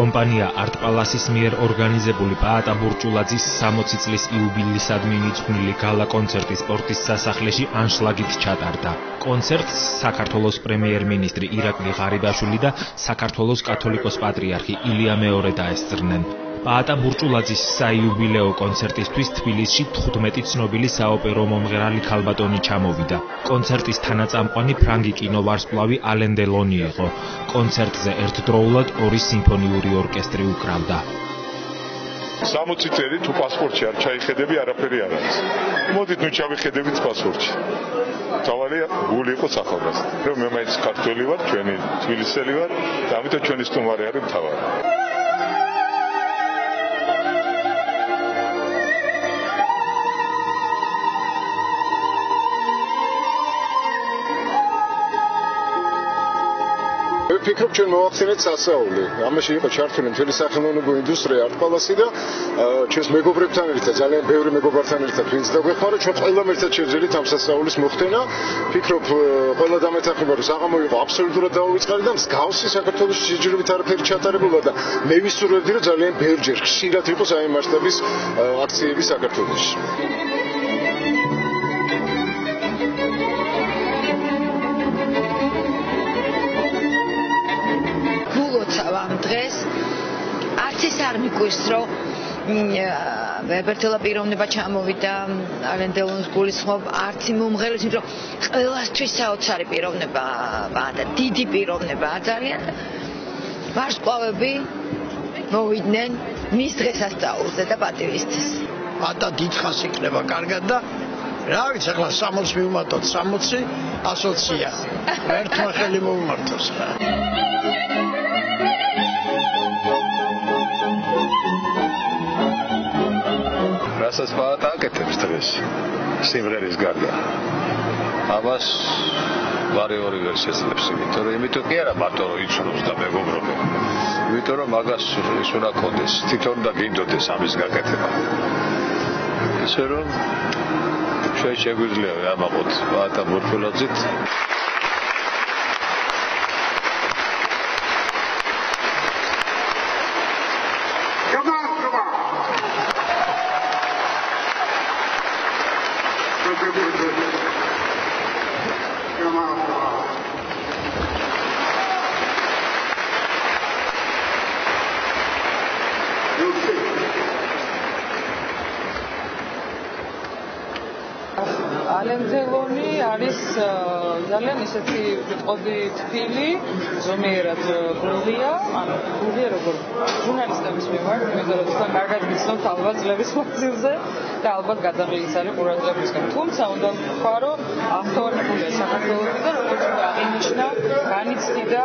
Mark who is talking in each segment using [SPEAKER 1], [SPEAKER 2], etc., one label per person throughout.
[SPEAKER 1] კომპანია არტპალასის მიერ ორგანიზებული პაატა ბურჭულაძის 60 წლის იუბილეისადმი მიძღვნილი გალა კონცერტი სპორტის სასახლეში ანშლაგით ჩატარდა. კონცერტს საქართველოს პრემიერ-მინისტრი ირაკლი ღარიბაშვილი და საქართველოს კათოლიკოს პატრიარქი ილია მეორე დაესწრნენ. პაატა ბურჭულაძის საიუბილეო კონცერტისთვის თბილისში 15 ცნობილი საოპერო მომღერალი ქალბატონი ჩამოვიდა. კონცერტის თანაწამყვანი ფრანგი კინოვარსკვლავი ალენ დელონი იყო. კონცერტზე ერთდროულად ორი სიმფონიური ორკესტრი უკრავდა.
[SPEAKER 2] 60 წელი თუ პასპორტში არ ჩაიხედები, არაფერი არ არის. მოდით ნუ ჩავიხედებით პასპორტში. თავარია გული იყო ახალგაზრდა. მე მაინც ქართველი ვარ, ჩვენი თბილისელი ვარ და ამიტომ ჩვენი სტუმარი არის
[SPEAKER 3] ვფიქრობ ჩვენ მოვახსენეთ სასაული. ამაში იყო ჩართული მთელი სახელმწიფო ინდუსტრია არტყალასი და ჩვენს მეგობრებთან ერთად ძალიან ბევრი მეგობართან ერთად ვინც დაგვეხმარა ჩვენ ყველამ ერთად შევძელით ამ სასაულის მოხდენა. ვფიქრობ ყველა დამეთანხმება რომ საღამო იყო აბსოლუტურად დაუვიწყარი და მსგავსი საქართველოს შეჯიბრებით არაფერი ჩატარებულა და მე ვისურვებდი რომ ძალიან ბევრჯერ ხშირად იყოს აი მასშტაბის აქციები საქართველოში.
[SPEAKER 4] არ მიგვის რომ ვებერთელა პიროვნება ჩამოვიდა არენდელონის გულისხმობ არც მომღერლის რომ ყველასთვის საოცარი პიროვნება და დიდი პიროვნება ძალიან ვარსკვლავები მოვიდნენ მის დღესასწაულზე და პატივისთვის
[SPEAKER 5] ატა დიდხანს იქნება კარგად და რა ვიცი ახლა 60 მივუმატოთ 60 120-ია ერთმა ხელი მოუმართოს რა
[SPEAKER 6] რასაც პაატაკეთებს დღეს სიმღერის გარდა. ამას ვარიორი ვერ შეძლებს იმიტომ რომ იმიტომ კი არა მარტო იცნობს და მეგობრობო იმიტომ რომ მაგას ის უნდა კონდეს თვითონ და გინდოდეს ამის გაკეთება. ისე რომ ჩვენ შეგვიძლია ამაყოთ პაატა ბურფულაძით
[SPEAKER 7] ალენძელონი არის ძალიან ისეთი ვიტყოდი თბილი, ზომიერად გულია, ანუ გულია როგორ ჟურნალისტების მიმართ, რომ თქვენ კარგად გიცნობთ ალბათ წლების მანძილზე და ალბათ გადაღების არის ყურადღებისგან. თუმცა უნდა ვთქვა, რომ ახთოვანებულია საქართველოსი და როგორც უნდა აღინიშნა, განიცდიდა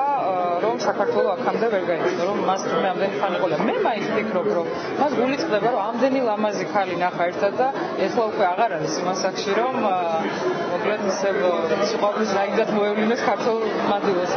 [SPEAKER 7] რომ საქართველოს აქამდე ვერ გაიწო, რომ მას თუმე ამდენი ხანი ყოლა. მე მაინც ვფიქრობ, რომ მას გული წდება, რომ ამდენი ლამაზი ხალი ნახა ერთად და ეხლა უკვე აღარ არის იმას აქში, რომ მოკლედ ისე სიყვარულის რაიგად მოევლინოს ქართულ მადლობას.